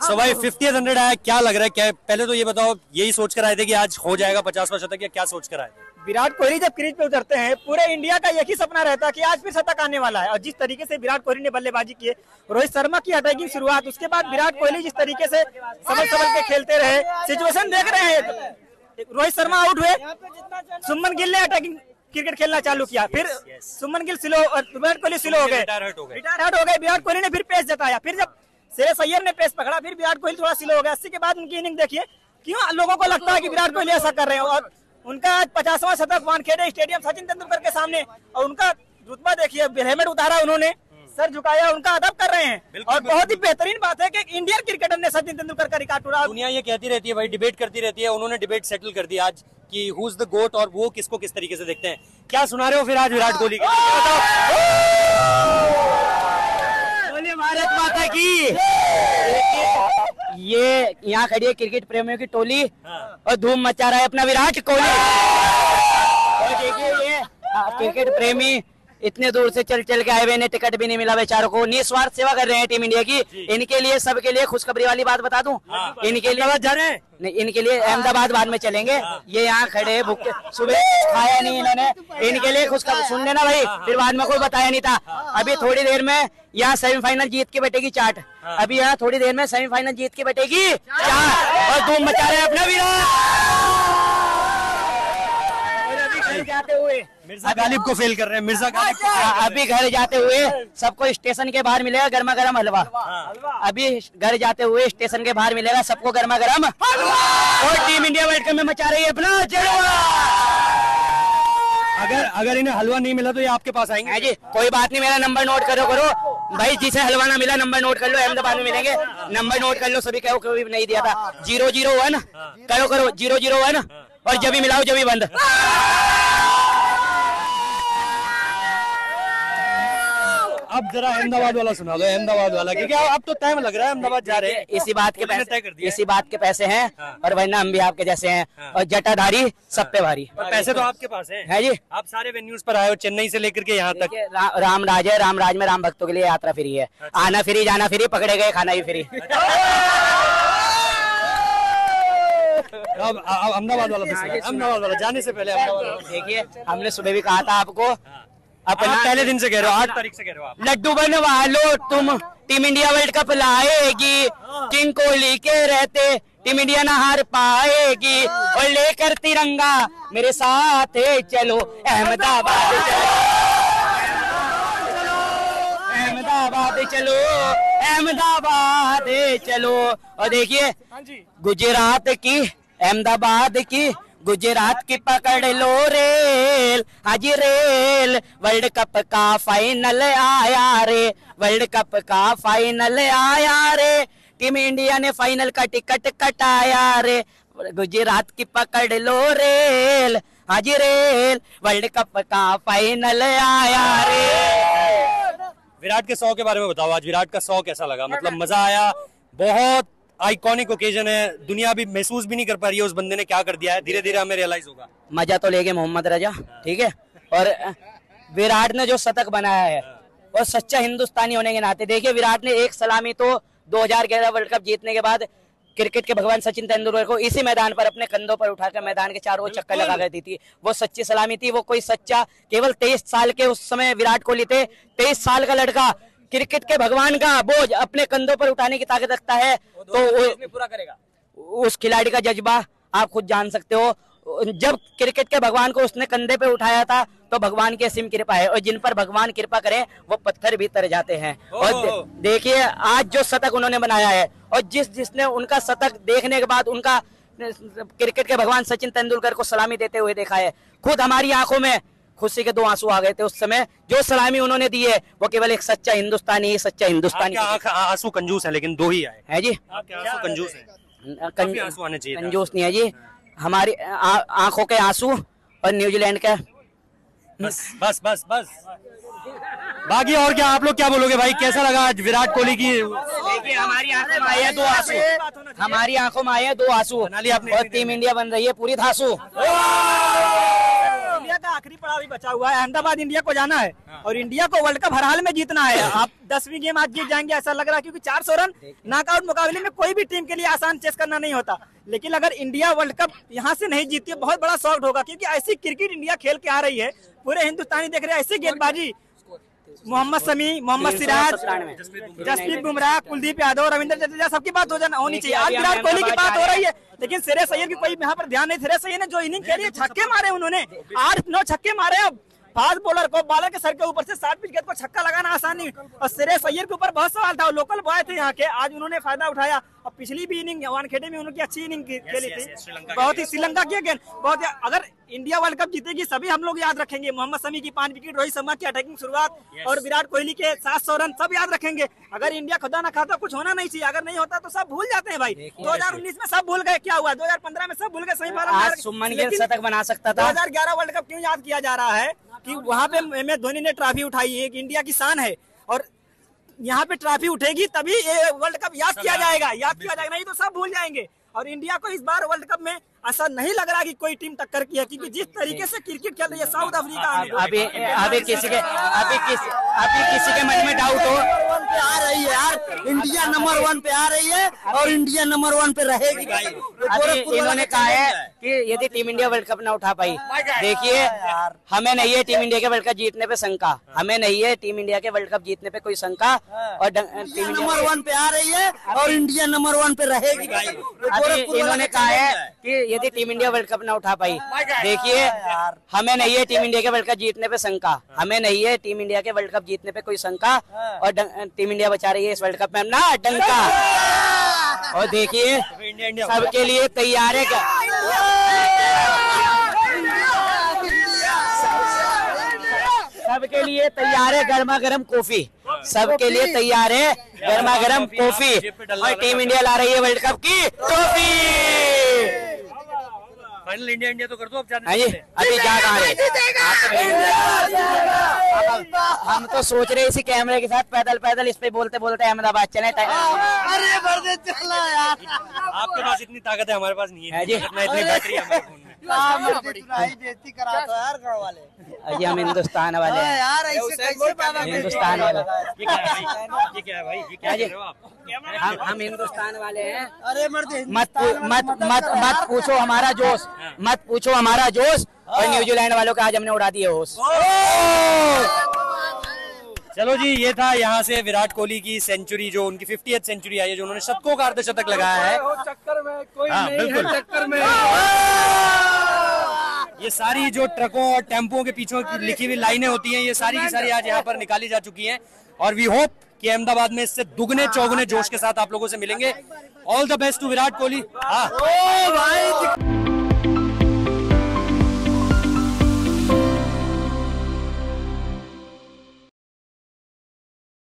सो भाई fifty hundred आया क्या लग रहा है? क्या पहले तो ये बताओ यही सोच कर आए थे कि आज हो जाएगा पचास शतक या क्या सोच कर आए थे? विराट कोहली जब क्रीज पे उतरते हैं पूरे इंडिया का यही सपना रहता है कि आज फिर शतक आने वाला है। और जिस तरीके से विराट कोहली ने बल्लेबाजी की रोहित शर्मा की अटैकिंग शुरुआत उसके बाद विराट कोहली जिस तरीके से समझ समझ के खेलते रहे सिचुएशन देख रहे हैं। रोहित शर्मा आउट हुए। सुमन गिल ने अटैकिंग क्रिकेट खेलना चालू किया। फिर सुमन गिल स्लो और विराट कोहली स्लो हो गए। रिटायर्ड हो गए। हो गए विराट कोहली ने फिर पेस जताया। फिर जब श्रेयस सैयर ने पेस पकड़ा फिर विराट कोहली थोड़ा स्लो हो गया। अस्सी के बाद उनकी इनिंग देखिए क्यों लोगों को लगता है कि विराट कोहली ऐसा कर रहे हैं? और उनका आज पचासवा शतक वानखेड़े स्टेडियम सचिन तेंदुलकर के सामने और उनका रुतबा देखिए हेलमेट उतारा उन्होंने। सर झुकाया उनका अदब कर रहे हैं। और बहुत ही बेहतरीन बात है कि इंडियन क्रिकेटर ने सचिन तेंदुलकर का रिकॉर्ड तोड़ा दुनिया ये कहती रहती है भाई डिबेट करती रहती है। उन्होंने डिबेट सेटल कर दिया आज कि हु इज़ द गोट और वो किसको किस तरीके से देखते हैं। क्या सुना रहे हो फिर आज विराट कोहली के? ये भारत माता की। ये यहाँ खड़ी है क्रिकेट प्रेमियों की टोली और धूम मचा रहा है अपना विराट कोहली। देखिए ये हाँ, क्रिकेट प्रेमी इतने दूर से चल चल के आए हुए इन्हें टिकट भी नहीं मिला बेचारों को। निस्वार्थ सेवा कर रहे हैं टीम इंडिया की। इनके लिए सबके लिए खुशखबरी वाली बात बता दूँ? इनके लिए जा रहे हैं? नहीं इनके लिए अहमदाबाद बाद में चलेंगे। ये यहाँ खड़े हैं, भूखे सुबह खाया नहीं इन्होंने। इनके लिए खुशखबरी सुन लेना भाई फिर बाद में कोई बताया नहीं था। अभी थोड़ी देर में यहाँ सेमीफाइनल जीत के बैठेगी चाट। अभी यहाँ थोड़ी देर में सेमीफाइनल जीत के बैठेगी चाट। और धूम मचा रहे अपना विराट और अभी घर जाते हुए। मिर्ज़ा गालिब को फेल कर रहे हैं मिर्ज़ा गालिब हाँ, अभी घर जाते हुए सबको स्टेशन के बाहर मिलेगा गर्मा गर्म हलवा। अभी घर जाते हुए स्टेशन के बाहर मिलेगा सबको गर्मा गर्म और टीम इंडिया वर्ल्ड कप में मचा रही है अपना अगर अगर इन्हें हलवा नहीं मिला तो ये आपके पास आएँगे। जी कोई बात नहीं मेरा नंबर नोट करो करो। भाई जिसे हलवा ना मिला नंबर नोट कर लो अहमदाबाद में मिलेंगे। नंबर नोट कर लो सभी कहो कभी नहीं दिया था। ज़ीरो ज़ीरो वन करो करो ज़ीरो ज़ीरो वन और जब भी मिलाओ जब भी बंद। अब जरा अहमदाबाद वाला सुना दो अहमदाबाद वाला क्योंकि अब तो टाइम लग रहा है अहमदाबाद जा रहे हैं। इसी बात के पैसे इसी बात के पैसे हैं और वरना हम भी आपके जैसे हैं और जटाधारी सब पे भारी पैसे तो आपके पास हैं। है जी? आप सारे वेन्यूज पर आए हो चेन्नई से लेकर के यहाँ तक। राम राज है राम राज में राम भक्तों के लिए यात्रा फ्री है। अच्छा। आना फ्री जाना फ्री पकड़े गए खाना भी फ्री। अब अब अहमदाबाद वाला अहमदाबाद वाला जाने से पहले देखिए हमने सुबह भी कहा था आपको आप अपना पहले दिन से कह रहे हो आठ तारीख से कह रहे हो आप। लड्डू बनवा लो तुम टीम इंडिया वर्ल्ड कप लाएगी। किंग कोहली के रहते टीम इंडिया ना हार पाएगी। और लेकर तिरंगा मेरे साथ है चलो अहमदाबाद चलो। अहमदाबाद चलो अहमदाबाद चलो। और देखिए गुजरात की अहमदाबाद की गुजरात की पकड़ लो रेल हाजी रेल वर्ल्ड कप का फाइनल आया रे, वर्ल्ड कप का फाइनल आया रे, टीम इंडिया ने फाइनल का टिकट कटाया रे, गुजरात की पकड़ लो रेल हाजी रेल वर्ल्ड कप का फाइनल आया रे। विराट के सौ के बारे में बताओ, आज विराट का सौ कैसा लगा? मतलब मज़ा आया, बहुत आइकॉनिक ओकेजन है। दुनिया भी महसूस भी नहीं कर पा रही है उस बंदे ने क्या कर दिया है। धीरे धीरे हमें रियलाइज़ होगा। मज़ा तो लेके मोहम्मद रजा ठीक है? और विराट ने जो शतक बनाया है और सच्चा हिंदुस्तानी होने के नाते। देखिए विराट ने एक सलामी तो 2011 वर्ल्ड कप जीतने के बाद क्रिकेट के भगवान सचिन तेंदुलकर को इसी मैदान पर अपने कंधों पर उठाकर मैदान के चारों ओर चक्कर लगा कर दी थी। वो सच्ची सलामी थी वो कोई सच्चा केवल तेईस साल के उस समय विराट कोहली थे। तेईस साल का लड़का क्रिकेट के भगवान का बोझ अपने कंधों पर उठाने की ताकत रखता है तो पूरा करेगा। उस खिलाड़ी का जज्बा आप खुद जान सकते हो। जब क्रिकेट के भगवान को उसने कंधे पे उठाया था तो भगवान की असीम कृपा है और जिन पर भगवान कृपा करे वो पत्थर भी तर जाते हैं। और दे- देखिए आज जो शतक उन्होंने बनाया है और जिस जिसने उनका शतक देखने के बाद उनका क्रिकेट के भगवान सचिन तेंदुलकर को सलामी देते हुए देखा है खुद हमारी आँखों में खुशी के दो आँसू आ गए थे उस समय। जो सलामी उन्होंने दी है वो केवल एक सच्चा हिंदुस्तानी सच्चा हिंदुस्तानी आँसू कंजूस है लेकिन दो ही आए। है जी? आँसू कंजूस है। कंजूस नहीं है जी। हमारी आँखों के आँसू और न्यूजीलैंड का। बस बस बस बस। बाकी और क्या आप लोग क्या बोलोगे भाई? कैसा लगा आज विराट कोहली की देखिए हमारी आँखों में आए दो आँसू। हमारी आँखों में आए हैं दो आँसू। और टीम इंडिया बन रही है पूरी धांसू। पड़ाव ही बचा हुआ है। अहमदाबाद इंडिया को जाना है। और इंडिया को वर्ल्ड कप हर हाल में जीतना है। आप दसवीं गेम आज जीत जाएँगे ऐसा लग रहा है क्योंकि चार सौ रन नॉकआउट मुकाबले में कोई भी टीम के लिए आसान चेस करना नहीं होता। लेकिन अगर इंडिया वर्ल्ड कप यहाँ से नहीं जीती बहुत बड़ा शॉर्ट होगा क्योंकि ऐसी क्रिकेट इंडिया खेल के आ रही है। पूरे हिंदुस्तानी देख रहे हैं ऐसी गेंदबाजी मोहम्मद समी मोहम्मद सिराज जसप्रीत बुमराह कुलदीप यादव रविंद्र जडेजा सबकी बात हो जाना होनी चाहिए। आज विराट कोहली की बात हो रही है। लेकिन श्रेयस सैयद की कोई यहाँ पर ध्यान नहीं श्रेयस अय्यर ने जो इनिंग खेली है छक्के मारे उन्होंने। आठ नौ छक्के मारे अब। फास्ट बॉलर को बॉलर के सर के ऊपर से साठ पिच गेंद को छक्का लगाना आसान और श्रेयस अय्यर के ऊपर बहुत सवाल था लोकल बॉय थे यहाँ के आज उन्होंने फ़ायदा उठाया। और पिछली भी इनिंग वानखेड़े में उनकी अच्छी इनिंग खेली yes, थी। बहुत ही श्रीलंका की गेंद बहुत अगर इंडिया वर्ल्ड कप जीतेगी सभी हम लोग याद रखेंगे। मोहम्मद शमी की पाँच विकेट रोहित शर्मा की अटैकिंग शुरुआत और विराट कोहली के सात सौ रन सब याद रखेंगे। अगर इंडिया खुदा ना खाता कुछ होना नहीं चाहिए। अगर नहीं होता तो सब भूल जाते हैं भाई। 2019 में सब भूल गए। क्या हुआ? 2015 में सब भूल गए सही आज सुमन गिल शतक बना सकता था। 2011 वर्ल्ड कप क्यों याद किया जा रहा है? की वहाँ पे एम एस धोनी ने ट्रॉफी उठाई। है एक इंडिया की शान है। और यहाँ पे ट्रॉफी उठेगी तभी ये वर्ल्ड कप याद किया जाएगा याद किया जाएगा नहीं तो सब भूल जाएँगे। और इंडिया को इस बार वर्ल्ड कप में ऐसा नहीं लग रहा कि कोई टीम टक्कर की है क्योंकि जिस तरीके से क्रिकेट खेल रही है साउथ अफ्रीका में। अभी अभी किसी के अभी किसी अभी किसी के मन में डाउट हो। पे आ रही है यार। इंडिया नंबर वन पे आ रही है और इंडिया नंबर वन पे रहेगी। भाई अभी इन्होंने कहा है कि यदि टीम इंडिया वर्ल्ड कप ना उठा पाई देखिए हमें नहीं है टीम इंडिया के वर्ल्ड कप जीतने पे शंका। हमें नहीं है टीम इंडिया के वर्ल्ड कप जीतने पे कोई शंका और टीम नंबर वन पे आ रही है और इंडिया नंबर वन पे रहेगी। भाई अभी इन्होंने कहा है। कि यदि टीम इंडिया वर्ल्ड कप ना उठा पाई। देखिए हमें नहीं है टीम इंडिया के वर्ल्ड कप जीतने पे शंका। हमें नहीं है टीम इंडिया के वर्ल्ड कप जीतने पे कोई शंका। और टीम इंडिया बचा रही है इस वर्ल्ड कप में ना डंका। और देखिए सबके लिए तैयार है सबके लिए तैयार है गर्मा गर्म कॉफ़ी। सबके लिए तैयार है गर्मा गर्म कॉफ़ी। और टीम इंडिया ला रही है वर्ल्ड कप की ट्रॉफी फाइनल इंडिया इंडिया तो कर दो अब जाने आइए अभी जा रहा? रहे। हम तो सोच रहे इसी कैमरे के साथ पैदल पैदल इस पे बोलते बोलते अहमदाबाद चले अरे चला यार। आपके पास इतनी ताकत है हमारे पास नहीं है। है जी। इतना इतनी बैटरी है हमारे फ़ोन में करा तो अजी हम हिंदुस्तान वाले हाँ हैं। यार ऐसे कैसे बाबा हिंदुस्तान वाले। ये क्या है भाई? ये क्या है भाई? ये क्या कर रहे हो आप? हम हम हिंदुस्तान वाले हैं। अरे मर्द मत मत मत मत पूछो हमारा जोश। मत पूछो हमारा जोश। और न्यूजीलैंड वालों का आज हमने उड़ा दिए होश। चलो जी ये था यहाँ से विराट कोहली की सेंचुरी जो उनकी फिफ्टी सेंचुरी आई है जो उन्होंने शतकों का अर्धशतक लगाया है। चक्कर में कोई हाँ, चक्कर में। ये सारी जो ट्रकों और टेम्पों के पीछे लिखी हुई लाइनें होती हैं ये सारी की सारी आज यहाँ पर निकाली जा चुकी हैं। और वी होप कि अहमदाबाद में इससे दुगने चौगुने जोश के साथ आप लोगों से मिलेंगे। All the best to Virat Kohli. हाँ।